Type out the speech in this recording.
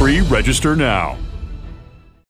free. Register now.